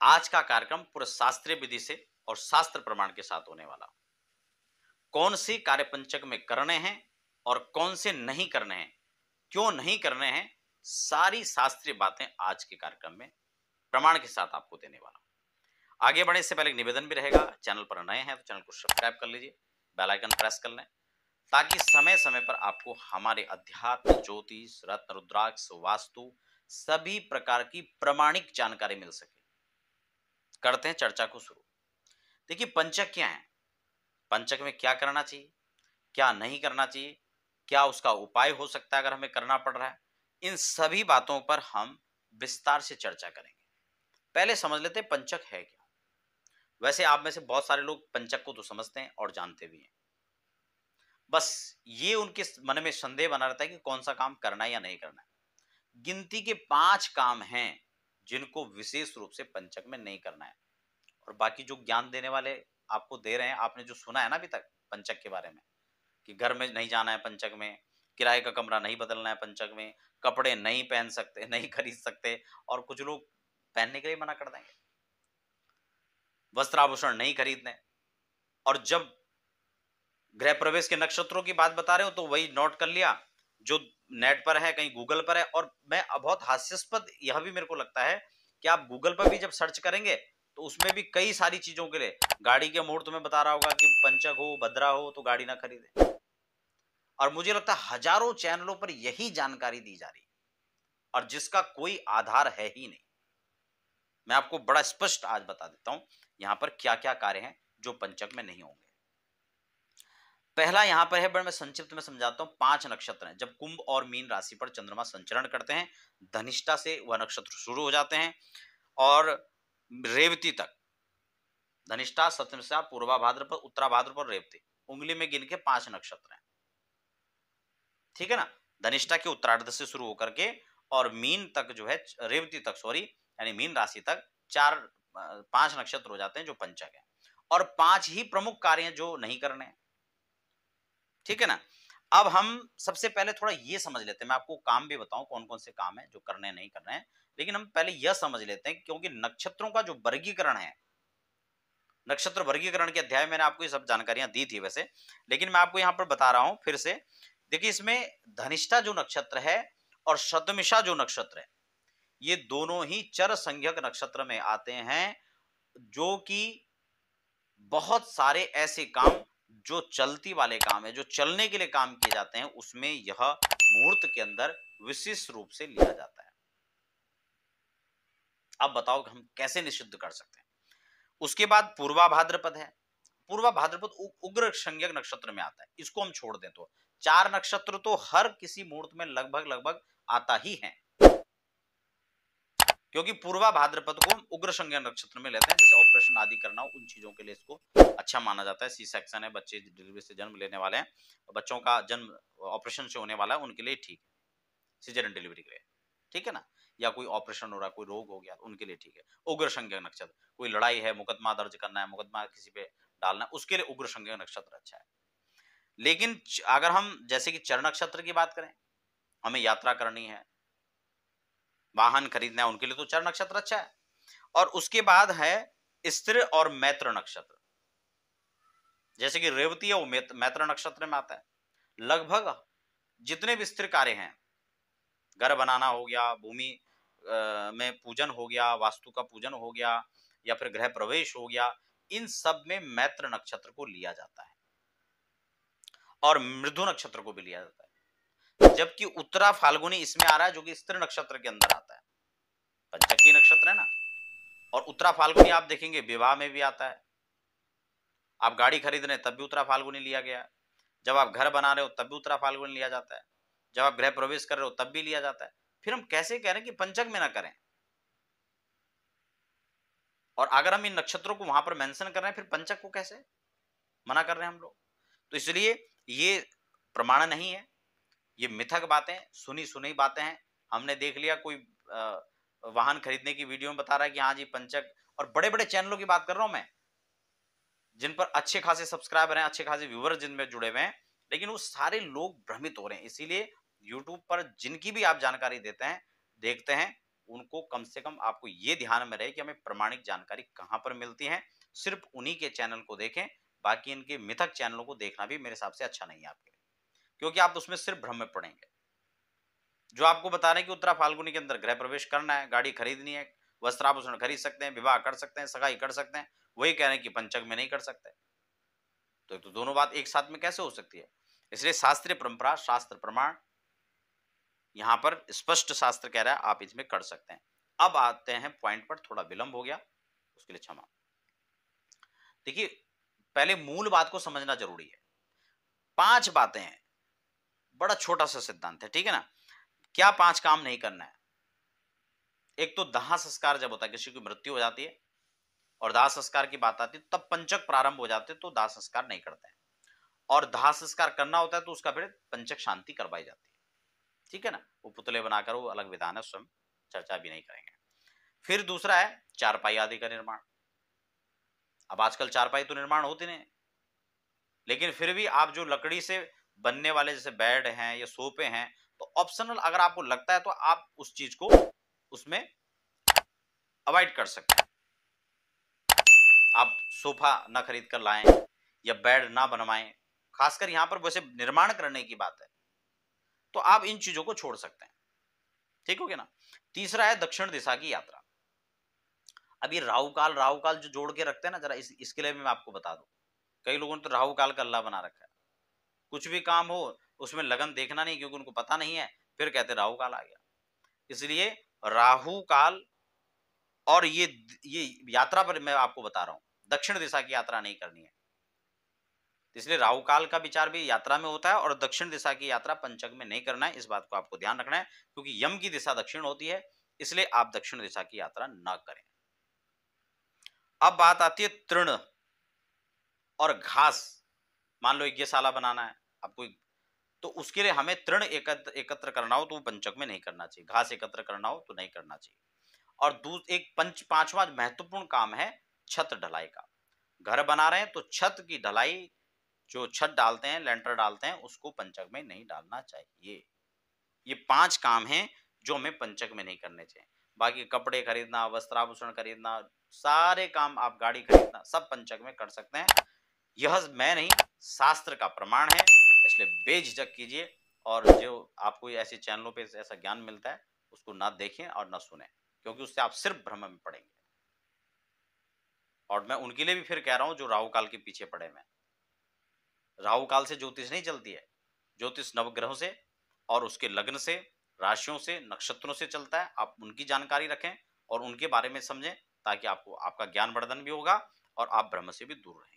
आज का कार्यक्रम पूरे शास्त्रीय विधि से और शास्त्र प्रमाण के साथ होने वाला। कौन से कार्य पंचक में करने हैं और कौन से नहीं करने हैं? क्यों नहीं करने हैं? सारी शास्त्रीय बातें आज के कार्यक्रम में प्रमाण के साथ आपको देने वाला आगे बढ़ने से पहले एक निवेदन भी रहेगा। चैनल पर नए हैं तो चैनल को सब्सक्राइब कर लीजिए, बेल आइकन प्रेस कर लें, ताकि समय समय पर आपको हमारे अध्यात्म, ज्योतिष, रत्न, रुद्राक्ष, वास्तु सभी प्रकार की प्रमाणिक जानकारी मिल सके। करते हैं चर्चा को शुरू। देखिए, पंचक क्या है? पंचक में क्या करना चाहिए? क्या नहीं करना चाहिए? क्या उसका उपाय हो सकता है अगर हमें करना पड़ रहा है? इन सभी बातों पर हम विस्तार से चर्चा करेंगे। पहले समझ लेते हैं पंचक है क्या। वैसे आप में से बहुत सारे लोग पंचक को तो समझते हैं और जानते भी हैं। बस ये उनके मन में संदेह बना रहता है कि कौन सा काम करना है या नहीं करना है। गिनती के पाँच काम हैं। जिनको विशेष रूप से पंचक में नहीं करना है। और बाकी जो ज्ञान देने वाले आपको दे रहे हैं, आपने जो सुना है ना अभी तक पंचक के बारे में, कि घर में नहीं जाना है पंचक में, किराए का कमरा नहीं बदलना है पंचक में, कपड़े नहीं पहन सकते, नहीं खरीद सकते, और कुछ लोग पहनने के लिए मना कर देंगे। वस्त्र आभूषण नहीं खरीदने। और जब गृह प्रवेश के नक्षत्रों की बात बता रहे हो तो वही नोट कर लिया, जो नेट पर है, कहीं गूगल पर है, और मैं बहुत हास्यास्पद, यह भी मेरे को लगता है कि आप गूगल पर भी जब सर्च करेंगे तो उसमें भी कई सारी चीज़ों के लिए, गाड़ी के मोड़ तुम्हें बता रहा होगा कि पंचक हो भद्रा हो तो गाड़ी ना खरीदे। और मुझे लगता है हज़ारों चैनलों पर यही जानकारी दी जा रही है, और जिसका कोई आधार है ही नहीं। मैं आपको बड़ा स्पष्ट आज बता देता हूँ, यहाँ पर क्या क्या कार्य हैं जो पंचक में नहीं होंगे। पहला यहाँ पर है बड़ा मैं संक्षिप्त में समझाता हूँ। पाँच नक्षत्र हैं। जब कुंभ और मीन राशि पर चंद्रमा संचरण करते हैं, धनिष्ठा से वह नक्षत्र शुरू हो जाते हैं और रेवती तक। धनिष्ठा सप्तमशा पूर्वा भाद्रपद, उत्तरा भाद्रपद, रेवती। उंगली में गिन के पाँच नक्षत्र हैं। ठीक है ना? धनिष्ठा के उत्तरार्ध से शुरू होकर के और मीन तक जो है, रेवती तक सॉरी यानी मीन राशि तक चार पाँच नक्षत्र हो जाते हैं जो पंचक है। और पाँच ही प्रमुख कार्य जो नहीं करने हैं। ठीक है ना? अब हम सबसे पहले थोड़ा ये समझ लेते हैं, मैं आपको काम भी बताऊँ कौन कौन से काम है, जो करने नहीं करने हैं, लेकिन हम पहले यह समझ लेते हैं क्योंकि नक्षत्रों का जो वर्गीकरण है, नक्षत्र वर्गीकरण के अध्याय मैंने आपको ये सब जानकारियाँ दी थी वैसे, लेकिन मैं आपको यहाँ पर बता रहा हूँ फिर से, देखिए इसमें धनिष्ठा जो नक्षत्र है और शतमिशा जो नक्षत्र है, ये दोनों ही चर संज्ञक नक्षत्र में आते हैं, जो कि बहुत सारे ऐसे काम जो चलती वाले काम है, जो चलने के लिए काम किए जाते हैं, उसमें यह मुहूर्त के अंदर विशेष रूप से लिया जाता है। अब बताओ कि हम कैसे निषिद्ध कर सकते हैं। उसके बाद पूर्वा भाद्रपद है। पूर्वा भाद्रपद उग्र संज्ञक नक्षत्र में आता है। इसको हम छोड़ दें तो। चार नक्षत्र तो हर किसी मुहूर्त में लगभग लगभग आता ही है। क्योंकि पूर्वा भाद्रपद को उग्र संज्ञा नक्षत्र में लेते हैं, जैसे ऑपरेशन आदि करना उन चीज़ों के लिए इसको अच्छा माना जाता है। सी सेक्शन है, बच्चे डिलीवरी से जन्म लेने वाले हैं बच्चों का जन्म ऑपरेशन से होने वाला है, उनके लिए ठीक है। सीजरन डिलीवरी के लिए, ठीक है ना? या कोई ऑपरेशन हो रहा है, कोई रोग हो गया तो उनके लिए ठीक है। उग्र संज्ञा नक्षत्र, कोई लड़ाई है, मुकदमा दर्ज करना है, मुकदमा किसी पे डालना है, उसके लिए उग्र संज्ञा नक्षत्र अच्छा है। लेकिन अगर हम, जैसे कि चरण नक्षत्र की बात करें, हमें यात्रा करनी है वाहन खरीदना है, उनके लिए तो चर नक्षत्र अच्छा है। और उसके बाद है स्त्री और मैत्र नक्षत्र। जैसे कि रेवती है, वो मैत्र नक्षत्र में आता है। लगभग जितने भी स्त्री कार्य हैं, घर बनाना हो गया, भूमि में पूजन हो गया, वास्तु का पूजन हो गया, या फिर गृह प्रवेश हो गया, इन सब में मैत्र नक्षत्र को लिया जाता है। और मृदु नक्षत्र को भी लिया जाता है। जबकि उत्तरा फाल्गुनी इसमें आ रहा है, जो कि स्त्री नक्षत्र के अंदर आता है। पंचकी नक्षत्र है ना? और उत्तरा फाल्गुनी आप देखेंगे, विवाह में भी आता है। आप गाड़ी खरीद रहे हैं तब भी उत्तरा फाल्गुनी लिया गया जब आप घर बना रहे हो, तब भी उत्तरा फाल्गुनी लिया जाता है। जब आप गृह प्रवेश कर रहे हो, तब भी लिया जाता है। फिर हम कैसे कह रहे हैं कि पंचक में ना करें? और अगर हम इन नक्षत्रों को वहाँ पर मेंशन कर रहे हैं, फिर पंचक को कैसे? मना कर रहे हैं हम लोग। तो इसलिए ये प्रमाण नहीं है। ये मिथक बातें, सुनी सुनी बातें हैं। हमने देख लिया, कोई वाहन खरीदने की वीडियो में बता रहा है कि हाँ जी, पंचक और बड़े बड़े चैनलों की बात कर रहा हूँ मैं, जिन पर अच्छे खासे सब्सक्राइबर हैं, अच्छे खासे व्यूवर जिनमें जुड़े हुए हैं, लेकिन वो सारे लोग भ्रमित हो रहे हैं। इसीलिए यूट्यूब पर जिनकी भी आप जानकारी देते हैं, देखते हैं, उनको कम से कम आपको ये ध्यान में रहे कि हमें प्रमाणिक जानकारी कहाँ पर मिलती है। सिर्फ़ उन्हीं के चैनल को देखें, बाकी इनके मिथक चैनलों को देखना भी मेरे हिसाब से अच्छा नहीं है आपके क्योंकि आप उसमें सिर्फ़ भ्रम में पड़ेंगे। जो आपको बता रहे हैं कि उत्तरा फाल्गुनी के अंदर गृह प्रवेश करना है गाड़ी खरीदनी है वस्त्राभूषण खरीद सकते हैं विवाह कर सकते हैं सगाई कर सकते हैं वही कह रहे हैं कि पंचक में नहीं कर सकते। तो, तो दोनों बात एक साथ में कैसे हो सकती है? इसलिए शास्त्रीय परंपरा शास्त्र प्रमाण यहाँ पर स्पष्ट शास्त्र कह रहा है आप इसमें कर सकते हैं। अब आते हैं पॉइंट पर थोड़ा विलंब हो गया उसके लिए क्षमा। देखिए पहले मूल बात को समझना ज़रूरी है। पाँच बातें हैं बड़ा छोटा सा सिद्धांत है ठीक है ना? क्या पाँच काम नहीं करना है? एक तो दाह संस्कार जब होता है, किसी की मृत्यु हो जाती है और दाह संस्कार की बात आती है, तब पंचक प्रारंभ हो जाते तो दाह संस्कार नहीं करते हैं। और दाह संस्कार करना होता है तो उसका फिर पंचक शांति करवाई जाती है। ठीक है ना? वो पुतले बनाकर, वो अलग विधान है स्वयं चर्चा भी नहीं करेंगे। फिर दूसरा है, चारपाई आदि का निर्माण। अब आजकल चारपाई तो निर्माण होती नहीं लेकिन फिर भी आप जो लकड़ी से बनने वाले, जैसे बेड हैं या सोफे हैं तो ऑप्शनल अगर आपको लगता है तो आप उस चीज़ को उसमें अवॉइड कर सकते हैं। आप सोफा ना खरीद कर लाएँ या बेड ना बनवाएँ खासकर यहाँ पर वैसे निर्माण करने की बात है तो आप इन चीज़ों को छोड़ सकते हैं। ठीक हो गया ना? तीसरा है दक्षिण दिशा की यात्रा। अब ये राहु काल राहु काल जो जोड़ के रखते हैं ना जरा इस, इसके लिए मैं आपको बता दूँ। कई लोगों ने तो राहु काल का अल्लाह बना रखा है। कुछ भी काम हो उसमें लगन देखना नहीं क्योंकि उनको पता नहीं है, फिर कहते राहु काल आ गया। इसलिए राहु काल और ये ये यात्रा पर मैं आपको बता रहा हूँ, दक्षिण दिशा की यात्रा नहीं करनी है। इसलिए राहु काल का विचार भी यात्रा में होता है और दक्षिण दिशा की यात्रा पंचक में नहीं करना है, इस बात को आपको ध्यान रखना है, क्योंकि यम की दिशा दक्षिण होती है, इसलिए आप दक्षिण दिशा की यात्रा न करें। अब बात आती है तृण और घास। मान लो यज्ञशाला बनाना है आपको तो उसके लिए हमें तृण एकत्र एकत्र करना हो तो पंचक में नहीं करना चाहिए। घास एकत्र करना हो तो नहीं करना चाहिए। और एक पंच, पांचवा महत्वपूर्ण काम है छत ढलाई का। घर बना रहे हैं तो छत की ढलाई, जो छत डालते हैं, लेंटर डालते हैं, उसको पंचक में नहीं डालना चाहिए। ये पाँच काम हैं जो हमें पंचक में नहीं करने चाहिए। बाकी कपड़े खरीदना, वस्त्राभूषण खरीदना, सारे काम आप गाड़ी खरीदना, सब पंचक में कर सकते हैं। यह मैं नहीं, शास्त्र का प्रमाण है। इसलिए बेझिझक कीजिए और जो आपको ऐसे चैनलों पे ऐसा ज्ञान मिलता है, उसको ना देखें और ना सुने, क्योंकि उससे आप सिर्फ़ भ्रम में पड़ेंगे। और मैं उनके लिए भी फिर कह रहा हूँ, जो राहु काल के पीछे पड़े मैं राहु काल से ज्योतिष नहीं चलती है। ज्योतिष नवग्रहों से और उसके लग्न से, राशियों से, नक्षत्रों से चलता है। आप उनकी जानकारी रखें और उनके बारे में समझें, ताकि आपको आपका ज्ञान वर्धन भी होगा और आप ब्रह्म से भी दूर रहेंगे